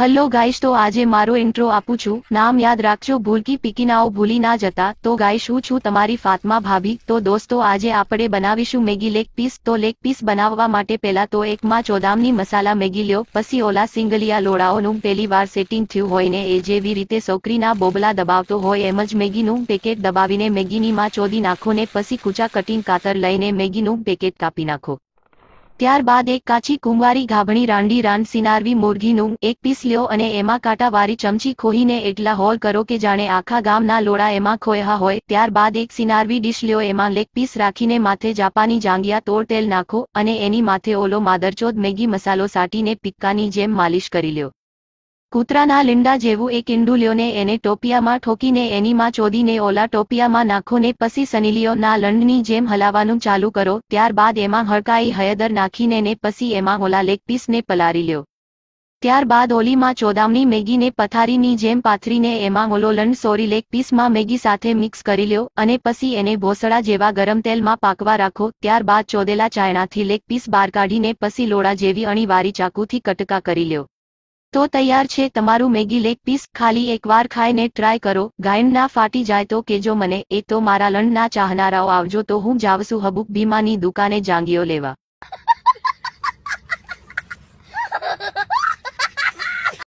Hello ગાઈશ તો આજે મારો ઇન્ટ્રો આપું છું. નામ યાદ રાખજો, ભૂલકી પીકીનાઓ ભૂલી ના જતા. તો ગાઈશ હું છું તમારી ફાતમા ભાભી. તો દોસ્તો, આજે આપણે બનાવીશું મેગી લેગ પીસ તો લેગ પીસ બનાવવા માટે પહેલા તો એકમાં ચોદામની મસાલા મેગી લ્યો. પછી ઓલા સિંગલિયા લોડાઓનું પહેલી વાર સેટિંગ થયું હોય ને એ જેવી રીતે સોકરીના બોબલા દબાવતો હોય એમ જ મેગીનું પેકેટ દબાવીને મેગીની માં ચોદી નાખો ને પછી કૂચા કટિંગ કાતર લઈને મેગીનું પેકેટ કાપી નાખો. ત્યારબાદ એક કાચી કુંવારી ગાભણી રાંડી રાન સિનારવી મોરઘીનું એક પીસ લ્યો અને એમાં કાંટાવાળી ચમચી ખોહીને એટલા હોલ કરો કે જાણે આખા ગામના લોડા એમાં ખોયા હોય. ત્યારબાદ એક સિનારવી ડીશ લ્યો, એમાં લેગ પીસ રાખીને માથે જાપાની જાંગિયા તોડ તેલ નાખો અને એની માથે ઓલો માદરચોદ મેગી મસાલો સાટીને પિક્કાની જેમ માલિશ કરી લ્યો. કૂતરાના લીંડા જેવું એક ઈંડું એને ટોપિયામાં ઠોકીને એની માં ચોદીને ઓલા ટોપિયામાં નાખોને પછી સનીલીઓના લંડની જેમ હલાવાનું ચાલુ કરો, ત્યારબાદ એમાં હળકાઈ હયદર નાખીને ને પછી એમાં ઓલા લેગ પીસને પલારી લ્યો. ત્યારબાદ ઓલીમાં ચોદામની મેગીને પથારીની જેમ પાથરીને એમાં ઓલો લંડ સોરી લેગ પીસમાં મેગી સાથે મિક્સ કરી લ્યો અને પછી એને ભોસડા જેવા ગરમ તેલમાં પાકવા રાખો, ત્યારબાદ ચોદેલા ચાયણાથી લેગ પીસ બહાર કાઢીને પછી લોડા જેવી અણીવારી ચાકુથી કટકા કરી લ્યો. તો તૈયાર છે તમારું મેગી લેગ પીસ. ખાલી એકવાર ખાઈને ટ્રાય કરો. ગાયન ના ફાટી જાય તો કેજો મને, એ તો મારા લંડના ચાહનારાઓ આવજો તો હું જાવસુ હબુક ભીમાની દુકાને જાંગીઓ લેવા.